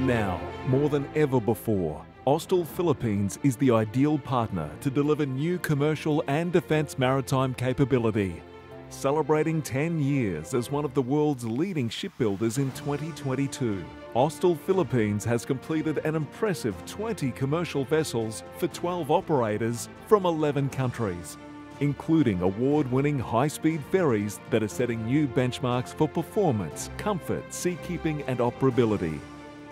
Now, more than ever before, Austal Philippines is the ideal partner to deliver new commercial and defence maritime capability. Celebrating 10 years as one of the world's leading shipbuilders in 2022, Austal Philippines has completed an impressive 20 commercial vessels for 12 operators from 11 countries, including award-winning high-speed ferries that are setting new benchmarks for performance, comfort, seakeeping and operability.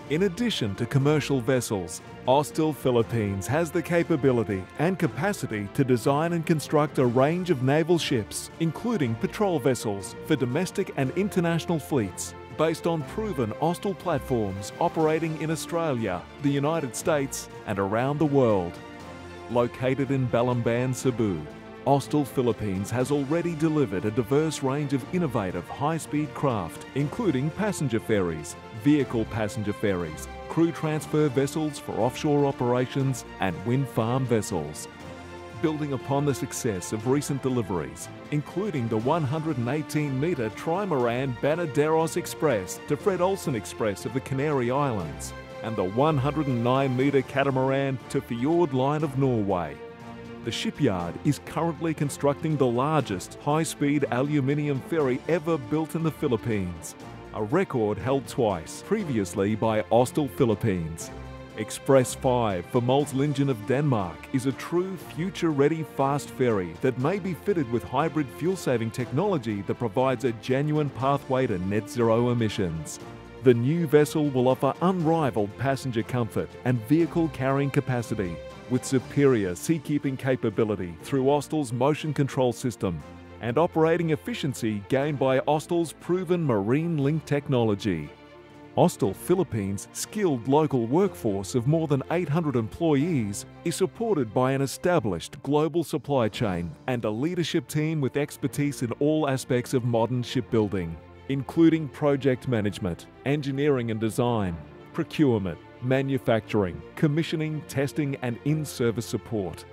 In addition to commercial vessels, Austal Philippines has the capability and capacity to design and construct a range of naval ships, including patrol vessels for domestic and international fleets, based on proven Austal platforms operating in Australia, the United States, and around the world. Located in Balamban, Cebu, Austal Philippines has already delivered a diverse range of innovative high-speed craft, including passenger ferries, vehicle passenger ferries, crew transfer vessels for offshore operations, and wind farm vessels. Building upon the success of recent deliveries, including the 118-metre Trimaran Banaderos Express to Fred Olsen Express of the Canary Islands, and the 109-metre catamaran to Fjord Line of Norway. The shipyard is currently constructing the largest high-speed aluminium ferry ever built in the Philippines, a record held twice previously by Austal Philippines. Express 5 for Molslinjen of Denmark is a true future-ready fast ferry that may be fitted with hybrid fuel-saving technology that provides a genuine pathway to net zero emissions. The new vessel will offer unrivaled passenger comfort and vehicle carrying capacity with superior seakeeping capability through Austal's motion control system and operating efficiency gained by Austal's proven marine link technology. Austal Philippines' skilled local workforce of more than 800 employees is supported by an established global supply chain and a leadership team with expertise in all aspects of modern shipbuilding, including project management, engineering and design, procurement, manufacturing, commissioning, testing, and in service support.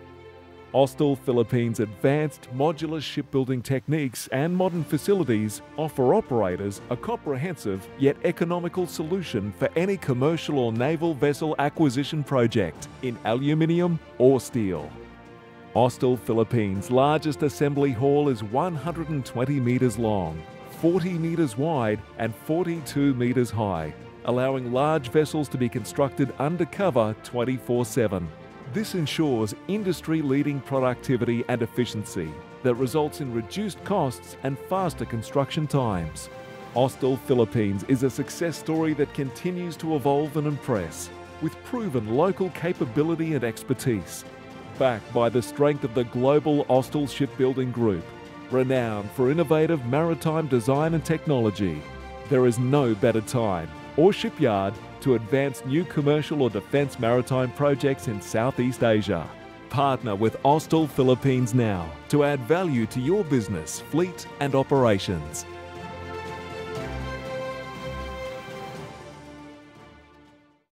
Austal Philippines' advanced modular shipbuilding techniques and modern facilities offer operators a comprehensive yet economical solution for any commercial or naval vessel acquisition project in aluminium or steel. Austal Philippines' largest assembly hall is 120 metres long, 40 metres wide, and 42 metres high, allowing large vessels to be constructed undercover 24 7. This ensures industry leading productivity and efficiency that results in reduced costs and faster construction times. Austal Philippines is a success story that continues to evolve and impress, with proven local capability and expertise. Backed by the strength of the global Austal Shipbuilding Group, renowned for innovative maritime design and technology, there is no better time or shipyard to advance new commercial or defence maritime projects in Southeast Asia. Partner with Austal Philippines now to add value to your business, fleet and operations.